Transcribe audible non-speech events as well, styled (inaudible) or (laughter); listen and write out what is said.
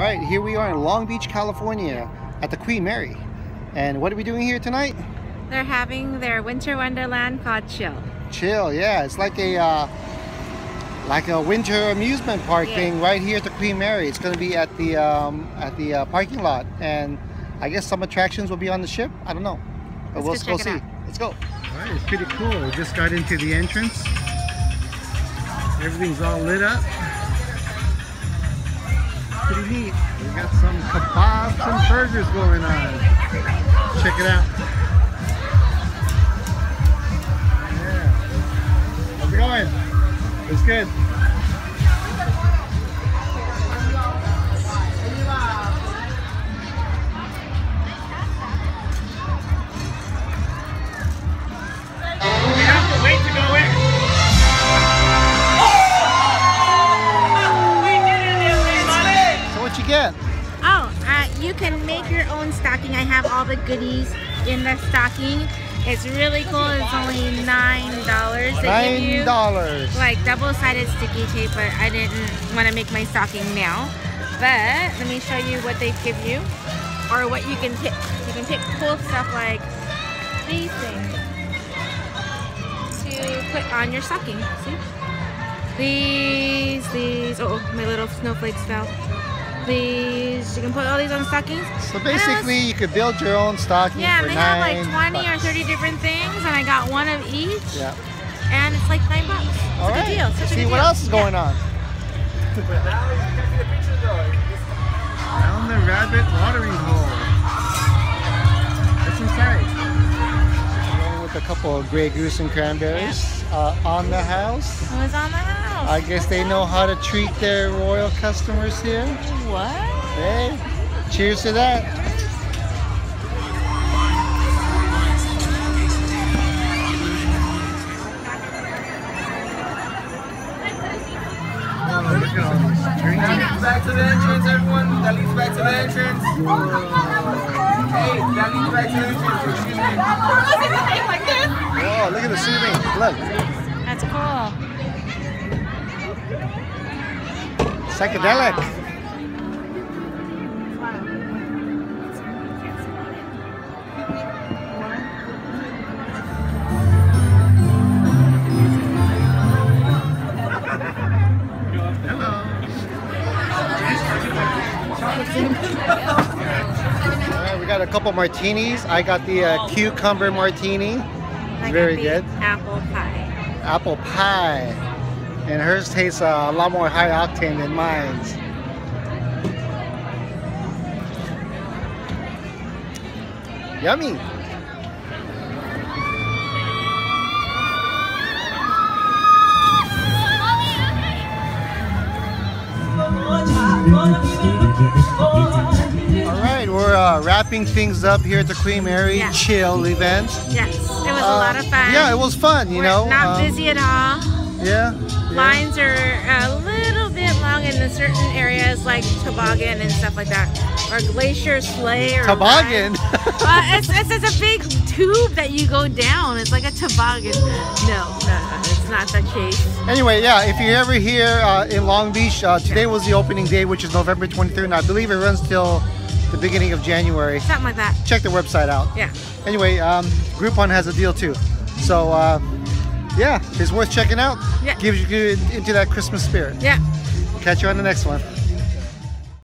right, here we are in Long Beach, California at the Queen Mary. And what are we doing here tonight? They're having their winter wonderland called Chill. Chill, yeah. It's like a uh, like a winter amusement park Yeah. thing right here at the Queen Mary. It's going to be at the um, at the uh, parking lot, and I guess some attractions will be on the ship. I don't know, but Let's we'll go go see. it Let's go. All right, it's pretty cool. We just got into the entrance. Everything's all lit up. Pretty neat. We got some kebabs and burgers going on. Check it out. Yeah. How's it going? It's good. Get? Oh, uh, you can make your own stocking. I have all the goodies in the stocking. It's really cool. It's only nine dollars. Nine you dollars. like double-sided sticky tape, but I didn't want to make my stocking now. But let me show you what they give you, or what you can pick. You can pick cool stuff like these things to put on your stocking. See? These, these. Oh, my little snowflakes fell. These. You can put all these on stockings. So basically, you could build your own stocking Yeah, for they nine have like 20 or 30 different things, and I got one of each, Yeah. and it's like nine bucks. It's All a right. good deal. Such a See good what deal. else is going on. Down the rabbit watering hole. Couple of Grey Goose and cranberries uh, on the house. It was on the house. I guess they know how to treat their royal customers here. What? Hey, cheers to that. Oh, look at all these drinks. Back to the entrance, everyone. That leads back to the entrance. Hey, that leads back to the entrance. Excuse me. Oh, look at the ceiling. Look, That's cool. psychedelic. Hello. (laughs) All right, we got a couple martinis. I got the uh, cucumber martini, I Very got the good. Apple pie. apple pie, and hers tastes uh, a lot more high octane than mine's. Yummy. All right, we're uh, wrapping things up here at the Queen Mary Yeah. Chill event. Yes, it was a Uh, lot of fun. Yeah, it was fun. You We're know, not um, busy at all. Yeah. yeah. Lines are a little bit long in the certain areas like toboggan and stuff like that, or glacier sleigh or Toboggan. uh, it's, it's, it's a big tube that you go down. It's like a toboggan. No, no, no, it's not the case. Anyway, yeah, if you're ever here uh, in Long Beach, uh, today was the opening day, which is November 23rd, and I believe it runs till the beginning of January. Something like that. Check the website out. Yeah. Anyway, um, Groupon has a deal too. So, uh, yeah, it's worth checking out. Yeah. Gives you into that Christmas spirit. Yeah. Catch you on the next one.